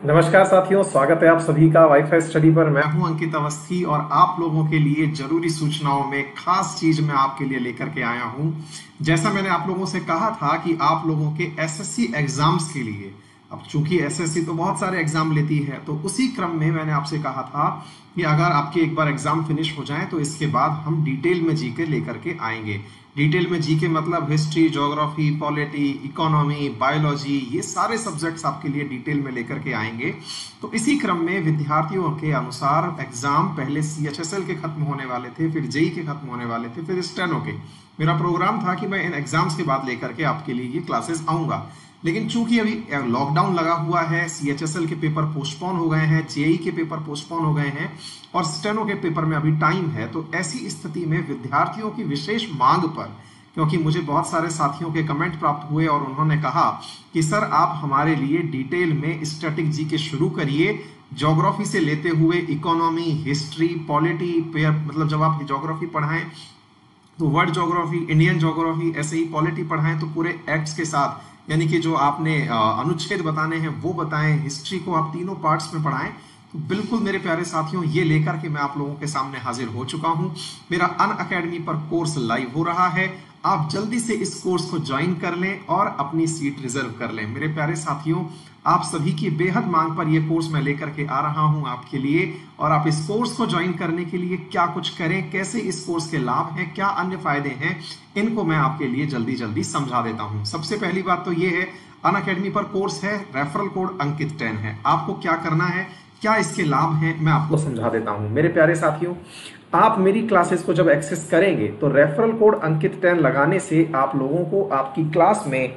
नमस्कार साथियों, स्वागत है आप सभी का वाईफाई स्टडी पर। मैं हूँ अंकित अवस्थी और आप लोगों के लिए ज़रूरी सूचनाओं में खास चीज़ मैं आपके लिए लेकर के आया हूँ। जैसा मैंने आप लोगों से कहा था कि आप लोगों के एसएससी एग्ज़ाम्स के लिए, अब चूँकि एसएससी तो बहुत सारे एग्ज़ाम लेती है तो उसी क्रम में मैंने आपसे कहा था कि अगर आपके एक बार एग्ज़ाम फिनिश हो जाए तो इसके बाद हम डिटेल में जीके लेकर के आएँगे। डिटेल में जीके मतलब history geography polity, economy, biology, ये सारे सब्जेक्ट्स आपके लिए डिटेल में लेकर के आएँगे। तो इसी क्रम में विद्यार्थियों के अनुसार एग्ज़ाम पहले सीएचएसएल के खत्म होने वाले थे, फिर जेई के खत्म होने वाले थे, फिर स्टेनो के। मेरा प्रोग्राम था कि मैं इन एग्ज़ाम्स के बाद लेकर के आपके लिए ये क्लासेस आऊँगा। लेकिन चूँकि अभी लॉकडाउन लगा हुआ है सीएचएसएल के पेपर पोस्टपोन हो गए हैं जेई के पेपर पोस्टपोन हो गए हैं, और स्टेनो के पेपर में अभी टाइम है तो ऐसी स्थिति में विद्यार्थियों की विशेष मांग पर, क्योंकि मुझे बहुत सारे साथियों के कमेंट प्राप्त हुए और उन्होंने कहा कि, सर, आप हमारे लिए डिटेल में स्टैटिक जी के शुरू करिए जोग्राफी से लेते हुए इकोनॉमी हिस्ट्री पॉलिटी मतलब जब आप जोग्राफी पढ़ाएँ तो वर्ल्ड जोग्राफी इंडियन जोग्राफी ऐसे ही पॉलिटी पढ़ाएँ तो पूरे एक्ट्स के साथ यानी कि जो आपने अनुच्छेद बताने हैं, वो बताएँ हिस्ट्री को आप तीनों पार्ट्स में पढ़ाएँ तो बिल्कुल मेरे प्यारे साथियों, ये लेकर के मैं आप लोगों के सामने हाजिर हो चुका हूँ। मेरा अन अकेडमी पर कोर्स लाइव हो रहा है। आप जल्दी से इस कोर्स को ज्वाइन कर लें और अपनी सीट रिज़र्व कर लें। मेरे प्यारे साथियों आप सभी की बेहद मांग पर यह कोर्स मैं लेकर के आ रहा हूँ आपके लिए। और आप इस कोर्स को ज्वाइन करने के लिए क्या कुछ करें, कैसे इस कोर्स के लाभ हैं, क्या अन्य फ़ायदे हैं, इनको मैं आपके लिए जल्दी जल्दी समझा देता हूँ। सबसे पहली बात तो ये है अन अकेडमी पर कोर्स है रेफरल कोड अंकित टेन है। आपको क्या करना है, क्या इसके लाभ हैं, मैं आपको समझा देता हूँ। मेरे प्यारे साथियों, आप मेरी क्लासेस को जब एक्सेस करेंगे तो रेफरल कोड अंकित टेन लगाने से आप लोगों को आपकी क्लास में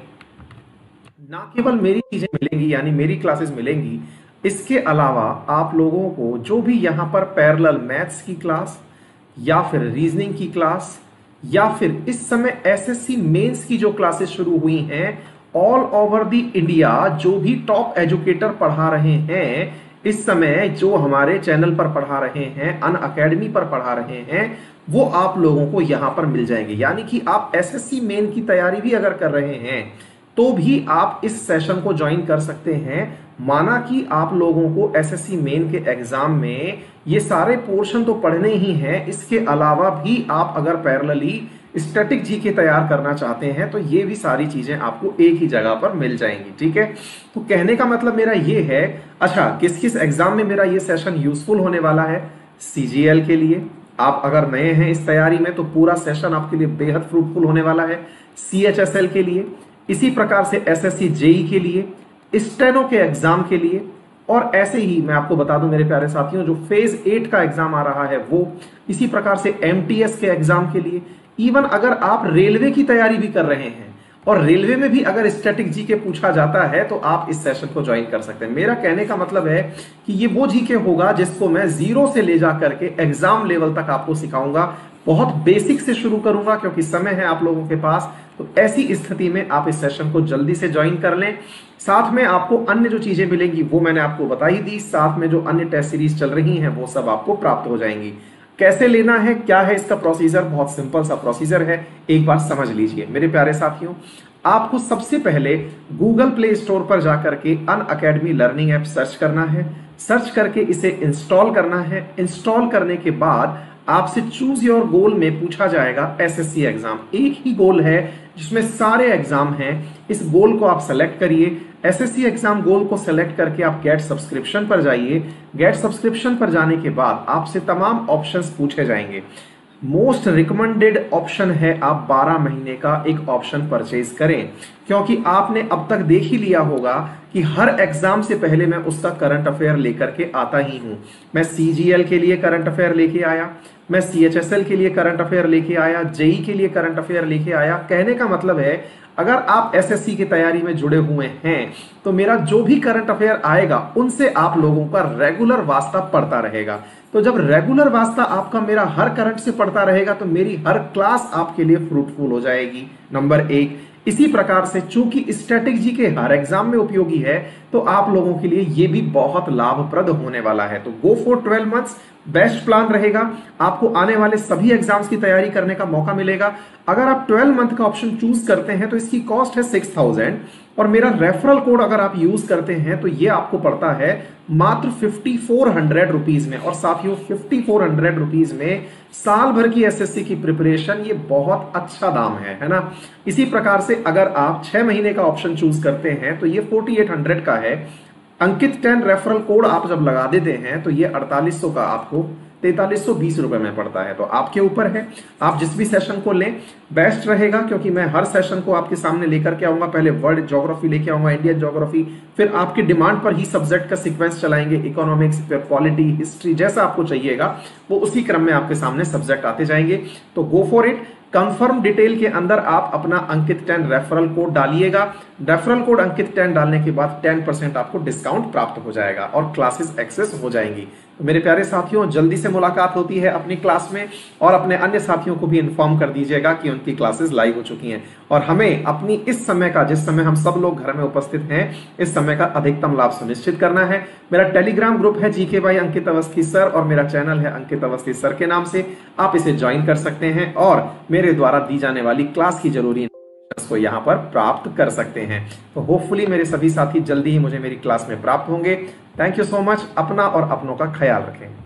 ना केवल मेरी चीज़ें मिलेंगी, यानी मेरी क्लासेस मिलेंगी, इसके अलावा आप लोगों को जो भी यहाँ पर पैरेलल मैथ्स की क्लास या फिर रीजनिंग की क्लास या फिर इस समय एसएससी मेंस की जो क्लासेस शुरू हुई हैं ऑल ओवर द इंडिया जो भी टॉप एजुकेटर पढ़ा रहे हैं, इस समय जो हमारे चैनल पर पढ़ा रहे हैं अन अकेडमी पर पढ़ा रहे हैं, वो आप लोगों को यहाँ पर मिल जाएँगे। यानी कि आप एसएससी मेन की तैयारी भी अगर कर रहे हैं तो भी आप इस सेशन को ज्वाइन कर सकते हैं। माना कि आप लोगों को एसएससी मेन के एग्ज़ाम में ये सारे पोर्शन तो पढ़ने ही हैं। इसके अलावा भी आप अगर पैरेलली स्टैटिक जी के तैयार करना चाहते हैं तो ये भी सारी चीज़ें आपको एक ही जगह पर मिल जाएँगी, ठीक है? तो कहने का मतलब मेरा ये है अच्छा किस किस एग्ज़ाम में मेरा ये सेशन यूजफुल होने वाला है? सीजीएल के लिए। आप अगर नए हैं इस तैयारी में तो पूरा सेशन आपके लिए बेहद फ्रूटफुल होने वाला है। सीएचएसएल के लिए। इसी प्रकार से एस एस जेई के लिए स्टेनो के एग्ज़ाम के लिए, और ऐसे ही मैं आपको बता दूँ मेरे प्यारे साथियों, जो फ़ेज़ एट का एग्ज़ाम आ रहा है वो, इसी प्रकार से एमटीएस के एग्ज़ाम के लिए इवन अगर आप रेलवे की तैयारी भी कर रहे हैं, और रेलवे में भी अगर स्टैटिक जी के पूछा जाता है तो आप इस सेशन को ज्वाइन कर सकते हैं। मेरा कहने का मतलब है कि ये वो जीके होगा जिसको मैं ज़ीरो से ले जा करके एग्ज़ाम लेवल तक आपको सिखाऊँगा बहुत बेसिक से शुरू करूँगा क्योंकि समय है आप लोगों के पास। तो ऐसी स्थिति में आप इस सेशन को जल्दी से ज्वाइन कर लें। साथ में आपको अन्य जो चीज़ें मिलेंगी, वो मैंने आपको बताई दी। साथ में जो अन्य टेस्ट सीरीज़ चल रही हैं, वो सब आपको प्राप्त हो जाएँगी। कैसे लेना है, क्या है इसका प्रोसीजर बहुत सिंपल सा प्रोसीजर है। एक बार समझ लीजिए, मेरे प्यारे साथियों। आपको सबसे पहले गूगल प्ले स्टोर पर जाकर के Unacademy learning app search करना है। सर्च करके इसे इंस्टॉल करना है। इंस्टॉल करने के बाद आपसे चूज़ योर गोल में पूछा जाएगा एसएससी एग्ज़ाम एक ही गोल है, जिसमें सारे एग्ज़ाम हैं। इस गोल को आप सेलेक्ट करिए। एसएससी एग्ज़ाम गोल को सेलेक्ट करके आप गेट सब्सक्रिप्शन पर जाइए। गेट सब्सक्रिप्शन पर जाने के बाद आपसे तमाम ऑप्शंस पूछे जाएँगे। मोस्ट रिकमेंडेड ऑप्शन है आप 12 महीने का एक ऑप्शन परचेज करें। क्योंकि आपने अब तक देख ही लिया होगा कि हर एग्ज़ाम से पहले मैं उसका करंट अफेयर लेकर के आता ही हूँ। मैं सीजीएल के लिए करंट अफेयर लेके आया, मैं सीएचएसएल के लिए करंट अफेयर लेके आया जेई के लिए करंट अफेयर लेके आया। कहने का मतलब है, अगर आप एसएससी की तैयारी में जुड़े हुए हैं तो मेरा जो भी करंट अफेयर आएगा, उनसे आप लोगों का रेगुलर वास्ता पड़ता रहेगा। तो जब रेगुलर वास्ता आपका मेरा हर करंट से पड़ता रहेगा तो मेरी हर क्लास आपके लिए फ्रूटफुल हो जाएगी। नंबर एक, इसी प्रकार से चूँकि स्ट्रेटेजी के हर एग्ज़ाम में उपयोगी है तो आप लोगों के लिए ये भी बहुत लाभप्रद होने वाला है। तो go for twelve months best plan रहेगा। आपको आने वाले सभी एग्ज़ाम्स की तैयारी करने का मौका मिलेगा। अगर आप 12 मंथ का ऑप्शन चूज़ करते हैं तो इसकी कॉस्ट है 6000 और मेरा रेफरल कोड अगर आप यूज़ करते हैं तो ये आपको पड़ता है मात्र फिफ्टी फोर हंड्रेड रुपीज़ में। और साथियों फिफ्टी फोर हंड्रेड रुपीज़ में साल भर की एसएससी की प्रिपरेशन ये बहुत अच्छा दाम है है ना? इसी प्रकार से अगर आप छह महीने का ऑप्शन चूज़ करते हैं तो ये फोर्टी एट हंड्रेड का है। अंकित टेन रेफरल कोड आप जब लगा देते हैं तो ये अड़तालीस सौ का आपको तैतालीस रुपए में पड़ता है। तो आपके ऊपर है। आप जिस भी सेशन को लें बेस्ट रहेगा, क्योंकि मैं हर सेशन को आपके सामने लेकर के आऊँगा। पहले वर्ल्ड ज्योग्राफी लेके आऊँगा इंडियन ज्योग्राफी फिर आपकी डिमांड पर ही सब्जेक्ट का सीक्वेंस चलाएँगे इकोनॉमिक्स फिर पॉलिटी हिस्ट्री जैसा आपको चाहिएगा, वो उसी क्रम में आपके सामने सब्जेक्ट आते जाएँगे। तो go for it confirm detail के अंदर आप अपना अंकित टेन रेफरल कोड डालिएगा। रेफरल कोड अंकित टेन डालने के बाद टेन परसेंट आपको डिस्काउंट प्राप्त हो जाएगा और क्लासेस एक्सेस हो जाएँगी। मेरे प्यारे साथियों, जल्दी से मुलाकात होती है अपनी क्लास में और अपने अन्य साथियों को भी इन्फॉर्म कर दीजिएगा कि उनकी क्लासेस लाइव हो चुकी हैं। और हमें अपनी इस समय का, जिस समय हम सब लोग घर में उपस्थित हैं, इस समय का अधिकतम लाभ सुनिश्चित करना है। मेरा टेलीग्राम ग्रुप है जीके भाई अंकित अवस्थी सर और मेरा चैनल है अंकित अवस्थी सर के नाम से। आप इसे ज्वाइन कर सकते हैं और मेरे द्वारा दी जाने वाली क्लास की ज़रूरी को यहाँ पर प्राप्त कर सकते हैं। तो होपफुली मेरे सभी साथी जल्दी ही मुझे मेरी क्लास में प्राप्त होंगे। थैंक यू सो मच अपना और अपनों का ख्याल रखें।